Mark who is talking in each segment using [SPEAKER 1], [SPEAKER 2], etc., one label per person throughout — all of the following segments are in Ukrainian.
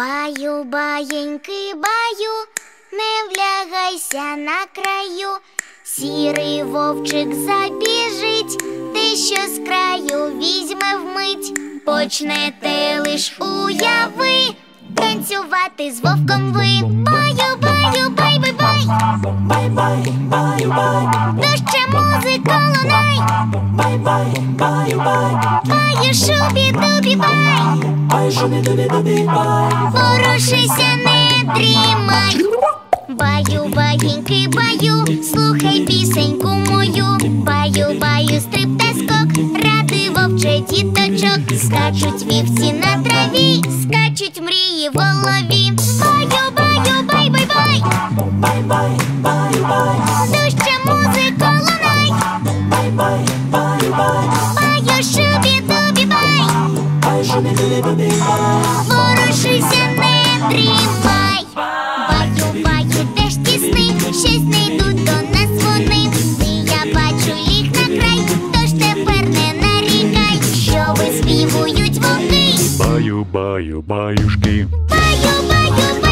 [SPEAKER 1] Баю, баєньки, баю, не влягайся на краю, сірий вовчик забіжить, ти що з краю візьме вмить, почнете лиш уяви, танцювати з вовком ви. Баю, баю, бай, бай, бай,
[SPEAKER 2] Бай, бай, баю, бай,
[SPEAKER 1] дужче музика лунай,
[SPEAKER 2] бай, бай, бай,
[SPEAKER 1] шубі, дубі, бай,
[SPEAKER 2] бай, шубі дубі дубі бай.
[SPEAKER 1] Ворушися, не дрімай. Баю, баєньки, баю, слухай пісеньку мою. Баю, баю, стрип та скок, ради вовче діточок. Скачуть вівці на траві, скачуть мрії в голові. Дужче музику лунай.
[SPEAKER 2] бай, бай, баю,
[SPEAKER 1] шубі, дубі, бай. Ворушися, не дрімай. Баю, баю, де ж ті сни, щось не йдуть до нас вони. І я бачу їх на край, тож тепер не нарікай, що виспівують вовки.
[SPEAKER 3] Баю, баю, баюшки,
[SPEAKER 1] Баю, баю, бай,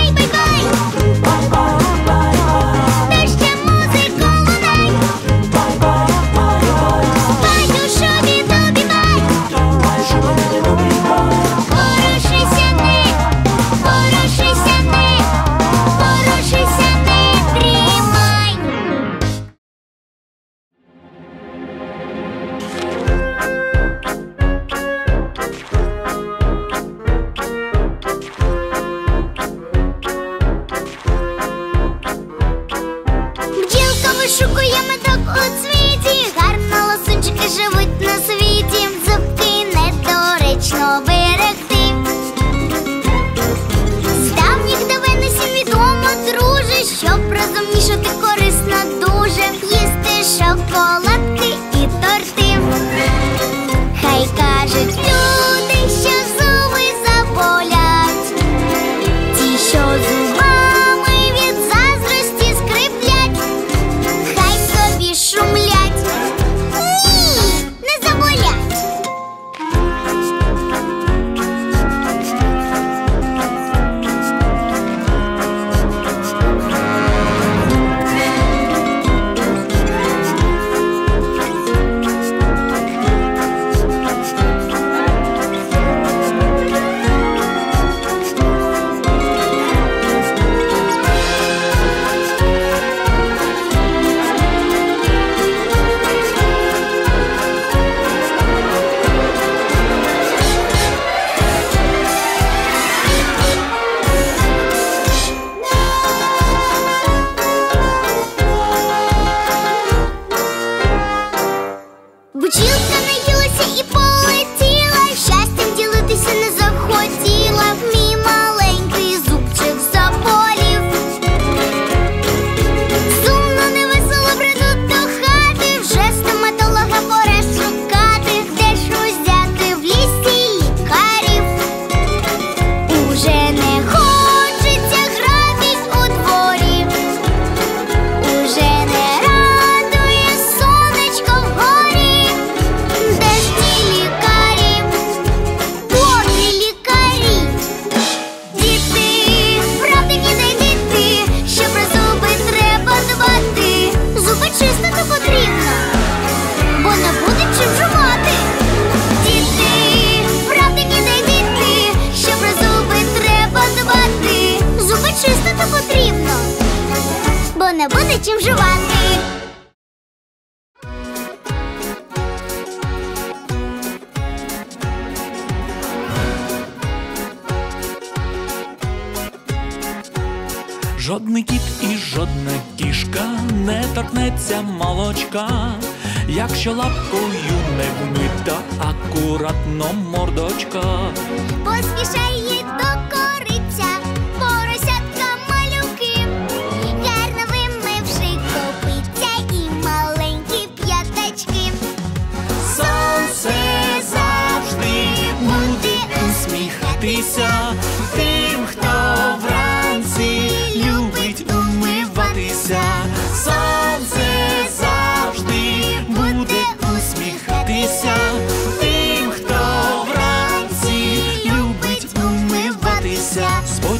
[SPEAKER 4] Жодний кіт і жодна кішка не торкнеться молочка, якщо лапкою не вмита, акуратно мордочка.
[SPEAKER 1] Поспішай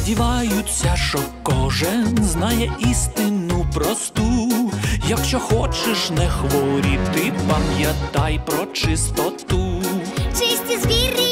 [SPEAKER 4] сподіваються, що кожен знає істину просту. Якщо хочеш не хворіти, пам'ятай про чистоту.
[SPEAKER 1] Чисті звірі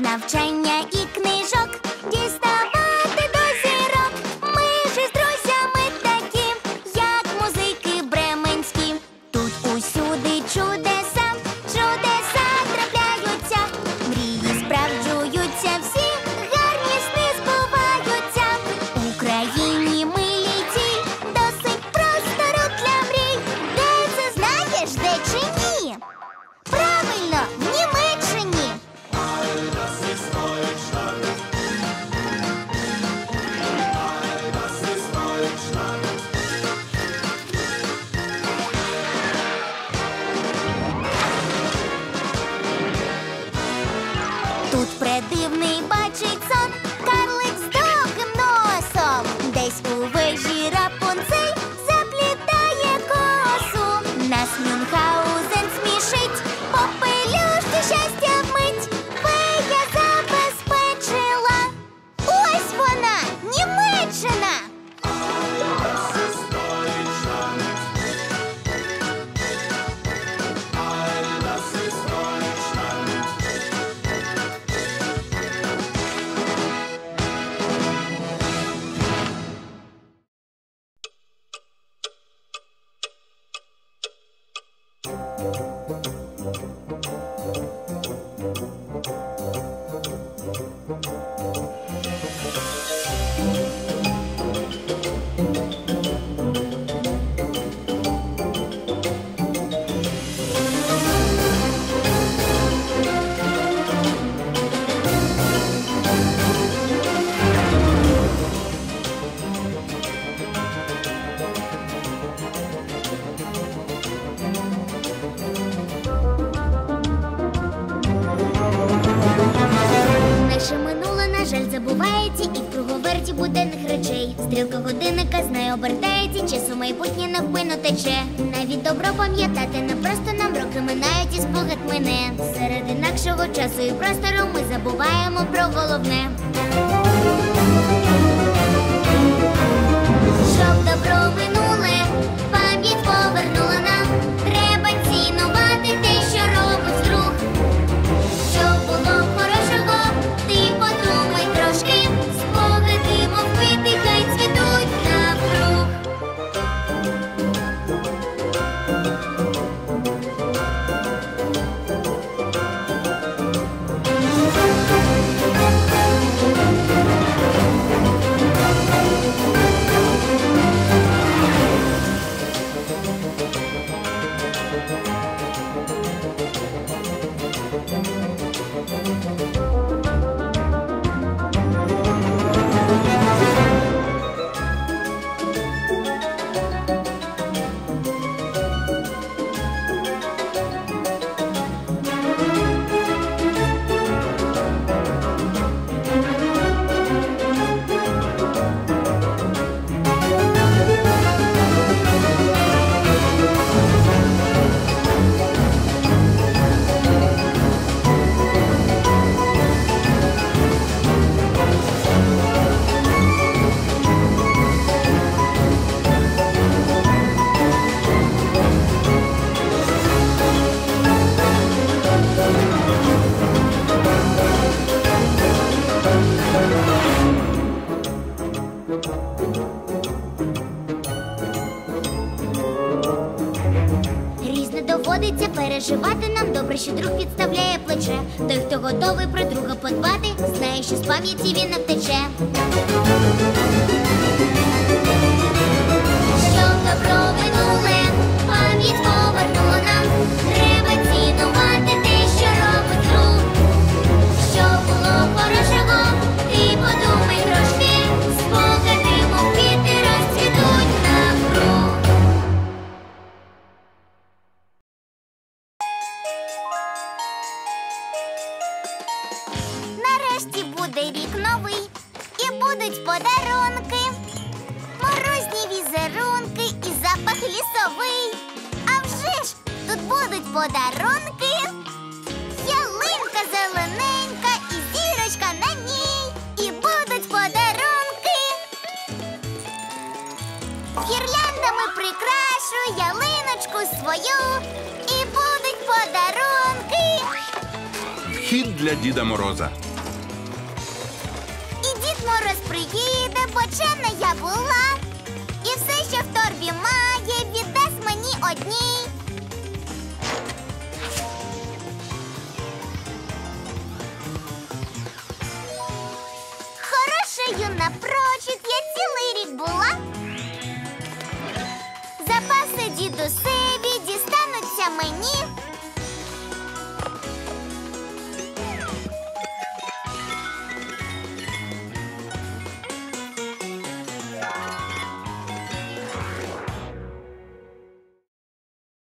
[SPEAKER 1] Znawczenia Стрілка годинника знає обертається, часу майбутнє навмино тече. Навіть добро пам'ятати, не просто нам роки минають і спогад мине. Серед інакшого часу і простору ми забуваємо про головне. Щоб добро минуле, переживати нам добре, що друг підставляє плече. Той, хто готовий про друга подбати, знає, що з пам'яті він не втече. Лісовий. А вже ж тут будуть подарунки. Ялинка зелененька і зірочка на ній. І будуть подарунки. Гірляндами прикрашу ялиночку свою. І будуть подарунки.
[SPEAKER 5] Вхід для Діда Мороза.
[SPEAKER 1] І Дід Мороз приїде, бо чемна я була. одній. Хорошею напрочуд я цілий рік була. Запаси дідусеві дістануться мені.